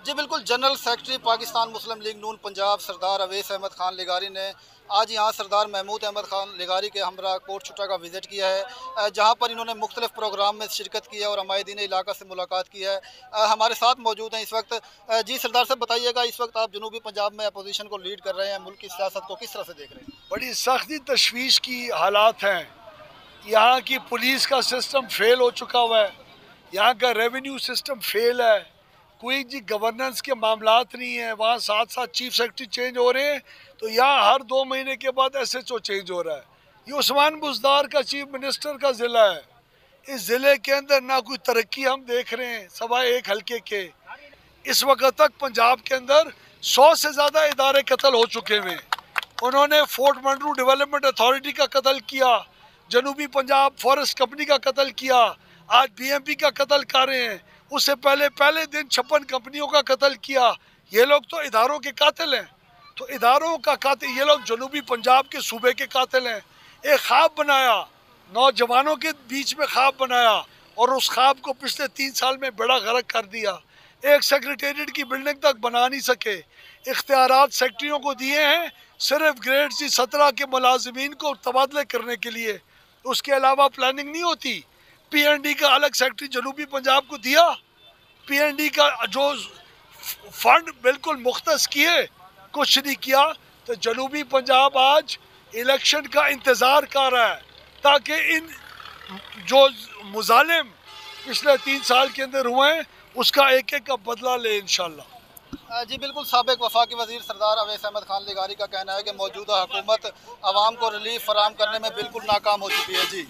जी, बिल्कुल general secretary Pakistan मुस्लिम league Noon Punjab Sardar Awais Ahmad Khan लिगारी ने आज यहाँ सरदार महमूद अहमद खान लिगारी के हमरा कोट छुटा का विज़िट किया है जहाँ पर इन्होंने मुख्तलिफ़ प्रोग्राम में शिरकत की है और हमारे इलाका से मुलाकात की है। हमारे साथ मौजूद हैं इस वक्त। जी सरदार साहब, बताइएगा इस वक्त आप जनूबी पंजाब में अपोजिशन को लीड कर रहे हैं, मुल्क की सियासत को किस तरह से देख रहे हैं? बड़ी सख्ती तशवीश की हालात हैं। यहाँ की पुलिस का सिस्टम फेल हो चुका हुआ है। यहाँ का रेवेन्यू सिस्टम फेल है। कोई जी गवर्नेंस के मामला नहीं है, वहाँ साथ साथ चीफ सेक्रेटरी चेंज हो रहे हैं तो यहाँ हर दो महीने के बाद एस एच ओ चेंज हो रहा है। ये उस्मान बुजदार का चीफ मिनिस्टर का ज़िला है। इस ज़िले के अंदर ना कोई तरक्की हम देख रहे हैं, सवा एक हल्के के। इस वक्त तक पंजाब के अंदर सौ से ज़्यादा इदारे कत्ल हो चुके हुए उन्होंने फोर्ट मंडरू डेवलपमेंट अथॉरिटी का कत्ल किया, जनूबी पंजाब फॉरेस्ट कंपनी का कत्ल किया, आज बीएमपी का कत्ल कर रहे हैं। उससे पहले पहले दिन छप्पन कंपनियों का कत्ल किया। ये लोग तो इदारों के कातिल हैं। तो इदारों का कातिल, ये लोग जनूबी पंजाब के सूबे के कातिल हैं। एक ख्वाब बनाया, नौजवानों के बीच में ख्वाब बनाया और उस ख्वाब को पिछले तीन साल में बड़ा गर्क कर दिया। एक सेक्रेटेरिएट की बिल्डिंग तक बना नहीं सके। इख्तियार सेक्रेटरियों को दिए हैं, सिर्फ़ ग्रेड सी सत्रह के मुलाजमीन को तबादले करने के लिए। उसके अलावा प्लानिंग नहीं होती। पीएनडी का अलग सेक्रेटरी जनूबी पंजाब को दिया। पीएनडी का जो फंड बिल्कुल मुख्त किए, कुछ नहीं किया। तो जनूबी पंजाब आज इलेक्शन का इंतज़ार कर रहा है, ताकि इन जो मुजालिम पिछले तीन साल के अंदर हुए हैं, उसका एक एक का बदला ले इन जी, बिल्कुल सबक वफाकी वज़ीर सरदार अवैस अहमद खान लिगारी का कहना है कि मौजूदा हुकूमत आवाम को रिलीफ फराम करने में बिल्कुल नाकाम हो चुकी है, जी।